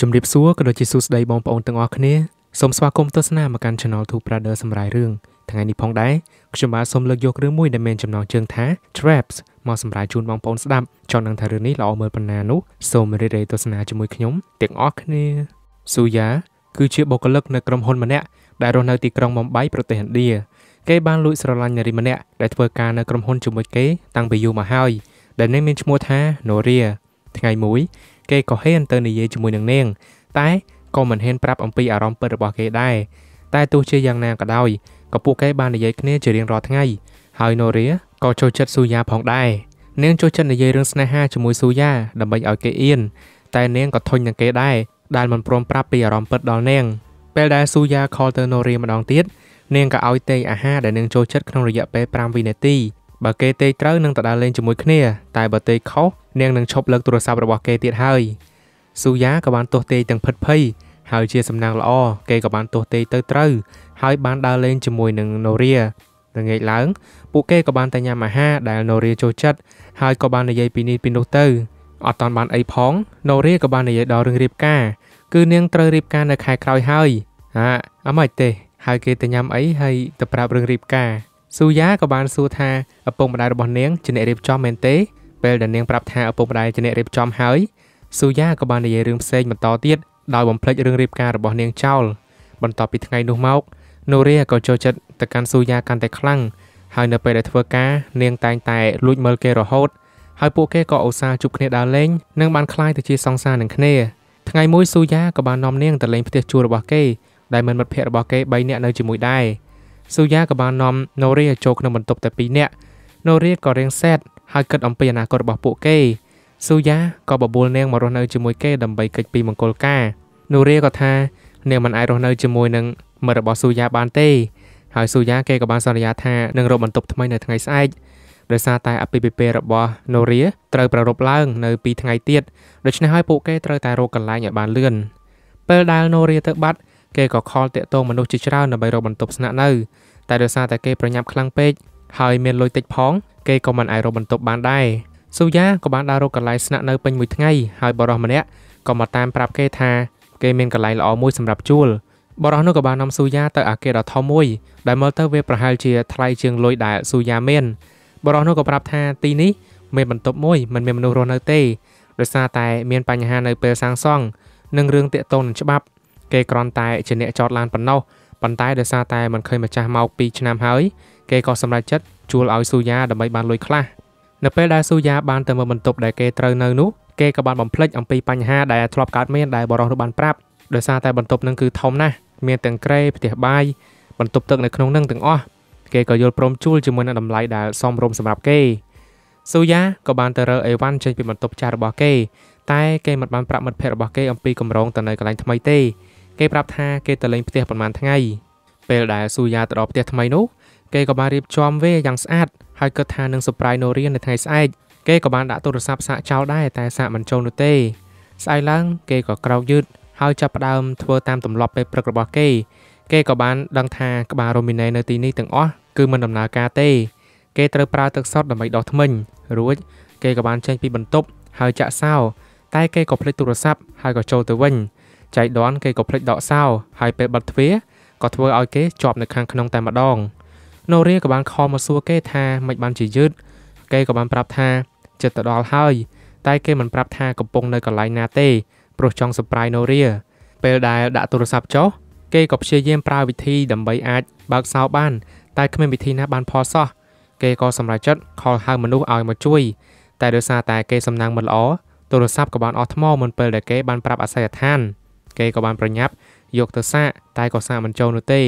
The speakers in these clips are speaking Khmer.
ជំរាបសួរក៏ដូចជាសួស្តីបងប្អូនទាំងអស់គ្នាសូមស្វាគមន៍ទស្សនាមកកាន់ Channel Two Brother សម្រាប់រឿងថ្ងៃនេះផងដែរខ្ញុំបាទសូមលើកយករឿងមួយដែលមានចំណងជើងថា Traps មកសម្រាប់ជូនបងប្អូនស្ដាប់ចង់ដឹងថារឿងនេះល្អមើលប៉ុណ្ណានោះសូមរីករាយទស្សនាជាមួយខ្ញុំទាំងអស់គ្នាស៊ូយ៉ាគឺជាបុគ្គលិកនៅក្រុមហ៊ុនម្នាក់ដែលរស់នៅទីក្រុងមុំបៃប្រទេសឥណ្ឌាគេបានលួចស្រឡាញ់នារីម្នាក់ដែលធ្វើការនៅក្រុមហ៊ុនជាមួយគេតាំងពីយូរមកហើយដែលនាងមានឈ្មោះថា Noria ថ្ងៃមួយ គេក៏ហ៊ានទៅនិយាយជាមួយនឹងនាង តែក៏មិនហ៊ានប្រាប់អំពីអារម្មណ៍ពិតរបស់គេដែរតែទោះជាយ៉ាងណាក៏ដោយក៏ពួកគេបាននិយាយគ្នាជារៀងរាល់ថ្ងៃហើយ Noria ក៏ចូលចិត្តស៊ូយ៉ាផងដែរនាងចូលចិត្តនិយាយរឿងស្នេហាជាមួយស៊ូយ៉ាដើម្បីឲ្យគេអៀនតែនាងក៏ធុញនឹងគេដែរដែលមិនព្រមប្រាប់ពីអារម្មណ៍ពិតដល់នាងពេលដែលស៊ូយ៉ាខលទៅ Noria ម្ដងទៀតនាងក៏ឲ្យទេអាហារដែលនាងចូលចិត្តក្នុងរយៈពេល5វិនាទី បើគេទេត្រូវនឹងទៅដើរលេងជាមួយគ្នា តែបើទេខុសនាងនឹងឈប់លើកទូរស័ព្ទរបស់គេទៀតហើយស៊ូយ៉ាក៏បានទោះទេទាំងភិតភ័យហើយជាសំណាងល្អគេក៏បានទោះទេទៅត្រូវហើយបានដើរលេងជាមួយនឹងណូរីល្ងាចឡើងពួកគេក៏បានតែញ៉ាំអាហារដែលណូរីចូលចិត្តហើយក៏បាននិយាយពីនេះពីនោះទៅអត់តាន់បានអីផងណូរីក៏បាននិយាយដល់រឿងរៀបការគឺនាងត្រូវរៀបការនៅខែក្រោយហើយហាអមិនទេហើយគេទៅញ៉ាំអីហើយទៅប្រាប់រឿងរៀបការ ស៊ូយ៉ាក៏បានសួរថាឪពុកម្ដាយរបស់នាងជាអ្នករៀបចំមែនទេពេលដែលនាងប្រាប់ថាឪពុកម្ដាយជាអ្នករៀបចំហើយស៊ូយ៉ាក៏បាននិយាយរឿងផ្សេងបន្តទៀតដោយបំភ្លេចរឿងរៀបការរបស់នាងចោលបន្ទាប់ពីថ្ងៃនោះមកនូរីក៏ចូលចិត្តទៅកាន់ស៊ូយ៉ាកាន់តែខ្លាំងហើយនៅពេលដែលធ្វើការនាងតែងតែលួចមើលគេរហូតហើយពួកគេក៏ឧស្សាហ៍ជួបគ្នាដើរលេងនិងបានคล้ายទៅជាសង្សារនឹងគ្នាថ្ងៃមួយស៊ូយ៉ាក៏បាននាំនាងទៅលេងផ្ទះជួលរបស់គេដែលមានមិត្តភ័ក្តិរបស់គេ3នាក់នៅជាមួយដែរ ស៊ូយ៉ាក៏បាននាំណូរីចូលក្នុងបន្ទប់តែ2នាក់ណូរីក៏រៀងសែតហើយគិតអំពីអនាគតរបស់ពួកគេស៊ូយ៉ាក៏បបួលនាងមករស់នៅជាមួយគេដើម្បីកិច្ចពីមង្គលការនូរីក៏ថានាងមិនអាចរស់នៅជាមួយនឹងមិត្តរបស់ស៊ូយ៉ាបានទេហើយស៊ូយ៉ាគេក៏បានសន្យាថានឹងរកបន្ទប់ថ្មីនៅថ្ងៃស្អែកដោយសារតែអភិភិពេរបស់ណូរីត្រូវប្រារព្ធឡើងនៅពីថ្ងៃទៀតដូច្នេះហើយពួកគេត្រូវតែរកកន្លែងឲ្យបានលឿនពេលដែលណូរីទៅបាត់គេក៏ខលតាក់ទងមនុស្សជាច្រើនដើម្បីរកបន្ទប់ស្នាក់នៅ តែដោយសារតែគេប្រញាប់ខ្លាំងពេកហើយមានលុយតិចផង គេក៏មិនអាចរកបន្ទប់បានដែរស៊ូយ៉ាក៏បានដើររកកន្លែងស្នាក់នៅពេញមួយថ្ងៃហើយបរិសម្នាក់ក៏មកតាមប្រាប់គេថាគេមានកន្លែងល្អមួយសម្រាប់ជួលបរិសនោះក៏បាននាំស៊ូយ៉ាទៅអាគារដ៏ធំមួយដែលមើលទៅវាប្រហែលជាថ្លៃជាងលុយដែលស៊ូយ៉ាមានបរិសនោះក៏ប្រាប់ថាទីនេះមានបន្ទប់មួយមិនមានមនុស្សរស់នៅទេដោយសារតែមានបញ្ហានៅពេលសាងសង់និងរឿងតាក់ទងនឹងច្បាប់ គេគ្រាន់តែជាអ្នកចតឡានប៉ុណ្ណោះ ប៉ុន្តែដោយសារតែមិនឃើញម្ចាស់មក2ឆ្នាំហើយគេក៏សម្រេចចិត្តជួលឲ្យស៊ូយ៉ាដើម្បីបានលុយខ្លះនៅពេលដែលស៊ូយ៉ាបានទៅមើលបន្ទប់ដែលគេត្រូវនៅនោះគេក៏បានបំភ្លេចអំពីបញ្ហាដែលធ្លាប់កើតមានដែលបរិសុទ្ធបានប្រាប់ដោយសារតែបន្ទប់នឹងគឺធំណាស់មានទាំងក្រេផ្ទះបាយបន្ទប់ទឹកនៅក្នុងនឹងទាំងអស់គេក៏យល់ព្រមជួលជាមួយនឹងតម្លៃដែលសមរម្យសម្រាប់គេស៊ូយ៉ាក៏បានទៅរើអេវ៉ាន់ចេញពីបន្ទប់ចាស់របស់គេតែគេមិនបានប្រាប់មិត្តភ័ក្តិរបស់គេអំពីគម្រោងទៅនៅកន្លែងថ្មីទេ គេប្រាប់ថាគេទៅលេងផ្ទះប្រហែលថ្ងៃពេលដែលស៊ូយ៉ាទៅដល់ផ្ទះថ្មីនោះគេក៏បានរៀបចំវាយ៉ាងស្អាតហើយគិតថានឹង surprise នូរៀននៅថ្ងៃស្អែកគេក៏បានដាក់ទូរស័ព្ទសាកចោលដែរតែសាកមិនចូលនោះទេស្អែកឡើងគេក៏ក្រោកយឺតហើយចាប់ផ្ដើមធ្វើតាមទម្លាប់ពេលព្រឹករបស់គេ គេក៏បានដឹងថាក្បាលរ៉ូមីណេនៅទីនេះទាំងអស់គឺមិនដំណើរការទេគេត្រូវប្រើទឹកសុទ្ធដើម្បីដោះធ្មេញរួច គេក៏បានចេញពីបន្ទប់ហើយចាក់សោតែគេក៏ភ្លេចទូរស័ព្ទហើយក៏ចូលទៅវិញ ចៃដនគេក៏ភ្លេចដកសោហើយពេលបិទទ្វារក៏ធ្វើឲ្យគេជាប់នៅខាងក្នុងតែម្ដងណូរីក៏បានខំមកសួរគេថាមិនបានជាយឺតគេក៏បានប្រាប់ថាចិត្តទៅដល់ហើយតែគេមិនប្រាប់ថាកំពុងនៅកន្លែងណាទេព្រោះចង់ surprise ណូរីពេលដែលដាក់ទូរស័ព្ទចុះគេក៏ព្យាយាមប្រើវិធីដើម្បីអាចបើកសោបាន តែគ្មានវិធីណាបានផលសោះគេក៏សម្រេចចិត្តខលហៅមនុស្សឲ្យមកជួយ តែដោយសារតែគេសំណាងមិនល្អទូរស័ព្ទក៏បានអស់ថ្មមុនពេលដែលគេបានប្រាប់អាស័យដ្ឋាន គេក៏បានប្រញាប់យកទៅសាកតែក៏សាកមិនចូលនោះទេ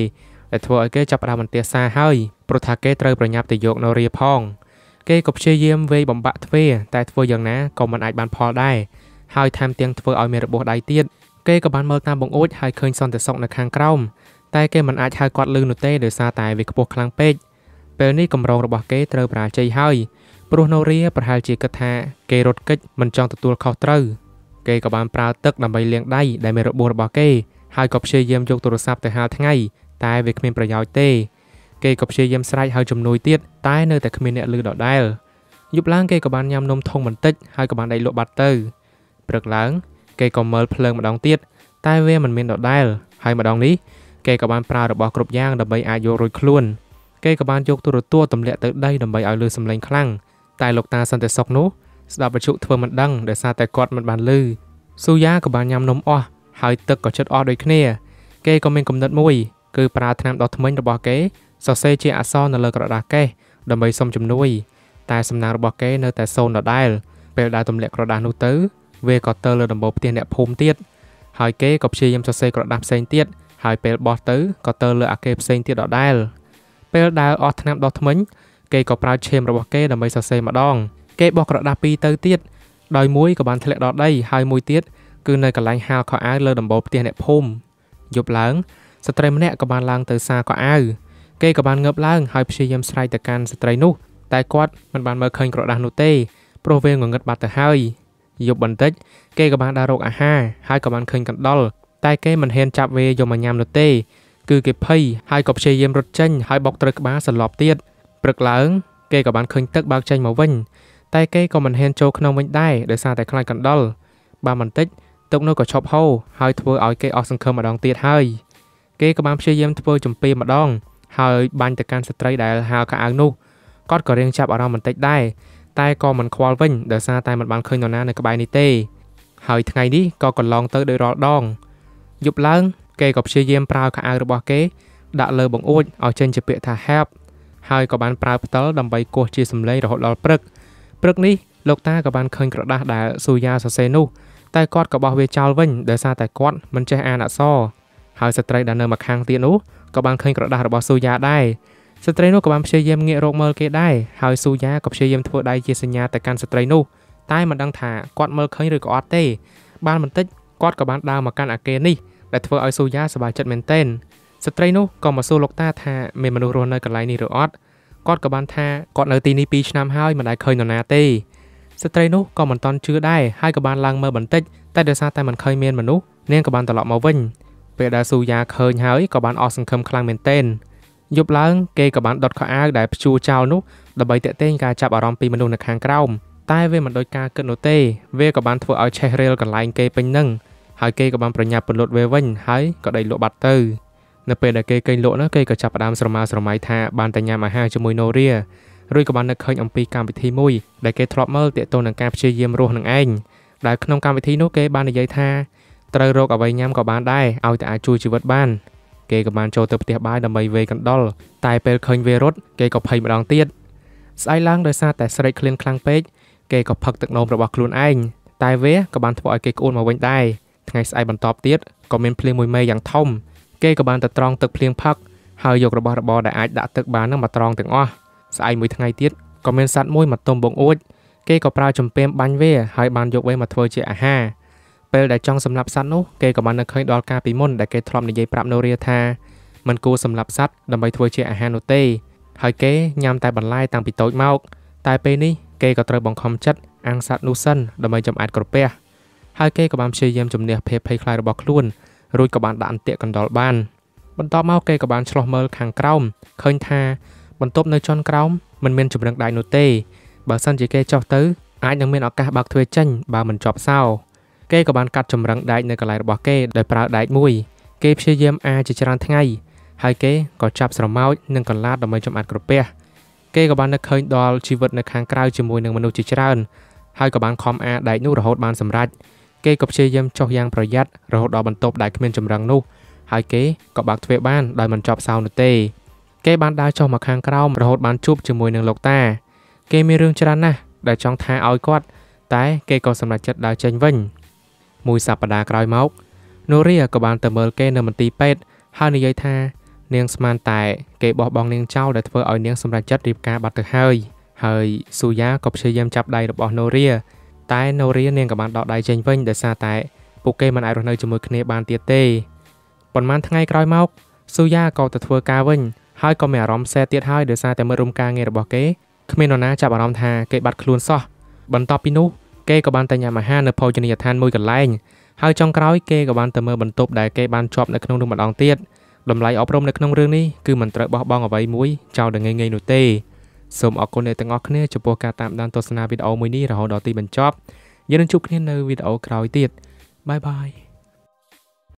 ដែលធ្វើឲ្យគេចាប់ផ្ដើមបន្ទះសារហើយព្រោះថាគេត្រូវប្រញាប់ទៅយកនៅរាផង គេក៏ព្យាយាមវេយបំបាក់ទ្វារតែធ្វើយ៉ាងណាក៏មិនអាចបានផលដែរហើយថែមទាំងធ្វើឲ្យមានរបួសដៃទៀតគេក៏បានមើលតាមបង្អួចហើយឃើញសន្តិសុខនៅខាងក្រោមតែគេមិនអាចហៅគាត់លឺនោះទេដោយសារតែវាខ្ពស់ខ្លាំងពេកពេលនេះកម្រងរបស់គេត្រូវប្រាជ័យហើយព្រោះណូរីប្រហែលជាគិតថាគេរត់គេចមិនចង់ទទួលខុសត្រូវ គេក៏បានប្រើទឹកដើម្បីលាងដៃដែលមានរបួសរបស់គេហើយក៏ព្យាយាមយកទូរស័ព្ទទៅហាលថ្ងៃតែវាគ្មានប្រយោជន៍ទេគេក៏ព្យាយាមស្រែកហៅជំនួយទៀតតែនៅតែគ្មានអ្នកលឺដដែលយប់ឡើងគេក៏បានញ៉ាំនំធុងបន្តិចហើយក៏បានដៃលក់បាត់ទៅព្រឹកឡើងគេក៏មើលភ្លើងម្ដងទៀតតែវាមិនមានដដែលហើយម្ដងនេះគេក៏បានប្រើរបស់គ្រប់យ៉ាងដើម្បីអាចយករួចខ្លួនគេក៏បានយកទូរទស្សន៍ទម្លាក់ទៅដីដើម្បីឲ្យលឺសំឡេងខ្លាំងតែលោកតាសន្តិសុខនោះ ស្ដាប់វិទ្យុធ្វើមិនដឹងដោយសារតែគាត់មិនបានលឺស៊ូយ៉ាក៏បានញ៉ាំនំអស់ហើយទឹកក៏ជិតអស់ដូចគ្នា គេក៏មានគំនិតមួយ គឺប្រើថ្នាំដុសធ្មេញរបស់គេសរសេរជាអក្សរនៅលើក្រដាសកេសដើម្បីសុំជំនួយ តែសំណាងរបស់គេនៅតែសូន្យដដែលពេលដែលទម្លាក់ក្រដាសនោះទៅវាក៏ទៅលើដំបូលផ្ទះអ្នកភូមិទៀតហើយគេក៏ព្យាយាមសរសេរក្រដាសផ្សេងទៀតហើយពេលបោះទៅក៏ទៅលើអាកេផ្សេងទៀតដដែលពេលដែលអស់ថ្នាំដុសធ្មេញគេក៏ប្រើឈាមរបស់គេដើម្បីសរសេរម្ដង គេបោះក្រដាសពីរទៅទៀតដោយមួយក៏បានធ្លាក់ដល់ដីហើយមួយទៀតគឺនៅកន្លែងហាលខោអាវលើដំបូលផ្ទះអ្នកភូមិយប់ឡើងស្ត្រីម្នាក់ក៏បានឡើងទៅសារខោអាវគេក៏បានងើបឡើងហើយព្យាយាមស្រែកទៅកាន់ស្ត្រីនោះតែគាត់មិនបានមើលឃើញក្រដាសនោះទេព្រោះវាងងឹតបាត់ទៅហើយយប់បន្តិចគេក៏បានដើររកអាហារហើយក៏បានឃើញកណ្ដុរតែគេមិនហ៊ានចាប់វាយកមកញ៉ាំនោះទេ គឺគេភ័យហើយក៏ព្យាយាមរត់ចេញហើយបុកត្រូវក្បាលសន្លប់ទៀតព្រឹកឡើង គេក៏បានឃើញទឹកបើកចេញមកវិញ តែគេក៏មិនហ៊ានចូលក្នុងវិញដែរដោយសារតែខ្លាចកណ្ដុរបានបន្តិចទឹកនោះក៏ឈប់ហូរហើយធ្វើឲ្យគេអស់សង្ឃឹមម្ដងទៀតហើយគេក៏បានព្យាយាមធ្វើចំពីម្ដង ហើយបាញ់ទៅកាន់ស្ត្រីដែលហាលខោអាវនោះគាត់ក៏រៀងចាប់អារម្មណ៍បន្តិចដែរតែក៏មិនខ្វល់វិញដោយសារតែមិនបានឃើញនរណានៅក្បែរនេះទេហើយថ្ងៃនេះក៏កន្លងទៅដោយរាល់ដងយប់ឡើង គេក៏ព្យាយាមប្រើខោអាវរបស់គេ ដាក់លើបង្អួចឲ្យចេញជាពាក្យថា help ហើយក៏បានប្រើផ្តិលដើម្បីគោះជាសម្លេងរហូតដល់ព្រឹក ព្រឹកនេះលោកតាក៏បានឃើញក្រដាស់ដែលស៊ូយ៉ាសរសេរនោះតែគាត់ក៏បោះវាចោលវិញដោយសារតែគាត់មិនចេះអានអក្សរហើយស្ត្រីដែលនៅម្ខាងទៀតនោះក៏បានឃើញក្រដាស់របស់ស៊ូយ៉ាដែរស្ត្រីនោះក៏បានព្យាយាមងាករកមើលគេដែរហើយស៊ូយ៉ាក៏ព្យាយាមធ្វើដៃជាសញ្ញាទៅកាន់ស្ត្រីនោះតែមិនដឹងថាគាត់មើលឃើញឬក៏អត់ទេ បានបន្តិចគាត់ក៏បានដើរមកកាន់អាគារនេះដែលធ្វើឲ្យស៊ូយ៉ាសប្បាយចិត្តមែនទែនស្ត្រីនោះក៏មកសួរលោកតាថាមានមនុស្សរស់នៅកន្លែងនេះឬអត់ គាត់ក៏បានថាគាត់នៅទីនេះ2ឆ្នាំហើយមិនដែលឃើញនរណាទេស្ត្រីនោះក៏មិនតន់ជឿដែរហើយក៏បានឡើងមើលបន្តិចតែដោយសារតែមិនឃើញមានមនុស្សនាងក៏បានត្រឡប់មកវិញពេលដែលស៊ូយ៉ាឃើញហើយក៏បានអស់សង្ឃឹមខ្លាំងមែនទែនយប់ឡើងគេក៏បានដុតខោអាវដែលព្យួរចោលនោះដើម្បីតាក់ទងការចាប់អារម្មណ៍ពីមនុស្សនៅខាងក្រោមតែវាមិនដូចការគិតនោះទេវាក៏បានធ្វើឲ្យឆេះរេលកន្លែងគេពេញនឹងហើយគេក៏បានប្រញាប់ពន្លត់វាវិញហើយក៏ដេកលក់បាត់ទៅ នៅពេលដែលគេកេងលក់នោះគេក៏ចាប់ផ្ដើមស្រមើស្រមៃថាបានតែញ៉ាំអាហារជាមួយណូរីរួចក៏បាននឹកឃើញអំពីកម្មវិធីមួយដែលគេធ្លាប់មើលទាក់ទងនឹងការព្យាយាមរស់នឹងឯងដែលក្នុងកម្មវិធីនោះគេបាននិយាយថាត្រូវរកអ្វីញ៉ាំក៏បានដែរឲ្យតែអាចជួយជីវិតបានគេក៏បានចូលទៅផ្ទះបាយដើម្បីវេកណ្ដុលតែពេលឃើញវារត់គេក៏ភ័យម្ដងទៀតស្អែកឡើងដោយសារតែស្រែកឃ្លានខ្លាំងពេកគេក៏ផឹកទឹកនោមរបស់ខ្លួនឯងតែវាក៏បានធ្វើឲ្យគេក្អួនមកវិញដែរថ្ងៃស្អែកបន្ទាប់ទៀតក៏មានភ្លៀងមួយមេយ៉ាងធំ គេក៏បានទៅត្រង់ទឹកភ្លៀងផឹកហើយយករបស់របរដែលអាចដាក់ទឹកបាននឹងមកត្រង់ទាំងអស់ស្អែកមួយថ្ងៃទៀតក៏មានសត្វមួយមកទុំបងអួចគេក៏ប្រើចំពៀមបាញ់វាហើយបានយកវាមកធ្វើជាអាហារពេលដែលចង់សម្លាប់សត្វនោះគេក៏បាននឹកឃើញដល់ការពីមុនដែលគេធ្លាប់និយាយប្រាប់នូរាថាមិនគួរសម្លាប់សត្វដើម្បីធ្វើជាអាហារនោះទេហើយគេញ៉ាំតែបន្លែតាំងពីតូចមកតែពេលនេះគេក៏ត្រូវបង្ខំចិត្តអាំងសត្វនោះសិនដើម្បីចំអាតក្រពះហើយគេក៏បានព្យាយាមជំនះភាពភ័យខ្លាចរបស់ខ្លួន រួចក៏បានដាក់អន្ទាក់កណ្ដុរបានបន្ទាប់មកគេក៏បានឆ្លោះមើលខាងក្រោមឃើញថាបន្ទប់នៅជាន់ក្រោមមិនមានជំរឹងដែកនោះទេបើសិនជាគេចុះទៅអាចនឹងមានឱកាសបើកទ្វារចេញបើមិនជាប់សោគេក៏បានកាត់ចម្រឹងដែកនៅកន្លែងរបស់គេដោយប្រើដែកមួយគេព្យាយាមអាចជាច្រើនថ្ងៃហើយគេក៏ចាប់ស្រមោចនិងកន្លាតដើម្បីចំអាត់ក្រពះគេក៏បាននឹកឃើញដល់ជីវិតនៅខាងក្រៅជាមួយនឹងមនុស្សជាច្រើនហើយក៏បានខំអាដែកនោះរហូតបានសម្រេច គេក៏ព្យាយាមចុះយ៉ាងប្រយ័ត្នរហូតដល់បន្ទប់ដែលគ្មានចម្រឹងនោះហើយគេក៏បើកទ្វារបានដោយមិនចប់សោនោះទេគេបានដើរចុះមកខាងក្រោមរហូតបានជួបជាមួយនឹងលោកតា គេមានរឿងច្រើនណាស់ដែលចង់ថាឲ្យគាត់ តែគេក៏សម្រេចចិត្តដើរចេញវិញ មួយសប្តាហ៍ក្រោយមកនូរីក៏បានទៅមើលគេនៅមន្ទីរពេទ្យហើយនិយាយថា នាងស្មានតែ គេបោះបង់នាងចោលដែលធ្វើឲ្យនាងសម្រេចចិត្តរៀបការបាត់ទៅហើយហើយស៊ូយ៉ាក៏ព្យាយាមចាប់ដៃរបស់នូរី តែនូរីនាងក៏បានដកដៃចេញវិញដោយសារតែពួកគេមិនអាចរស់នៅជាមួយគ្នាបានទៀតទេប៉ុន្មានថ្ងៃក្រោយមកស៊ូយ៉ាក៏ទៅធ្វើការវិញហើយក៏មានអារម្មណ៍សែទៀតហើយដោយសារតែមើលរំការងាររបស់គេគ្មាននរណាចាប់អារម្មណ៍ថាគេបាត់ខ្លួនសោះបន្ទាប់ពីនោះគេក៏បានទៅញ៉ាំអាហារនៅភោជនីយដ្ឋានមួយកន្លែងហើយចុងក្រោយគេក៏បានទៅមើលបន្ទប់ដែលគេបានជាប់នៅក្នុងនោះម្ដងទៀតតម្លៃអប់រំនៅក្នុងរឿងនេះគឺមិនត្រូវបោះបង់អ្វីមួយចោលតែងាយៗនោះទេ សូមអរគុណអ្នកទាំងអស់គ្នាចំពោះការតាមដានទស្សនាវីដេអូមួយនេះរហូតដល់ទីបញ្ចប់យើងនឹងជួបគ្នានៅវីដេអូក្រោយទៀតបាយបាយ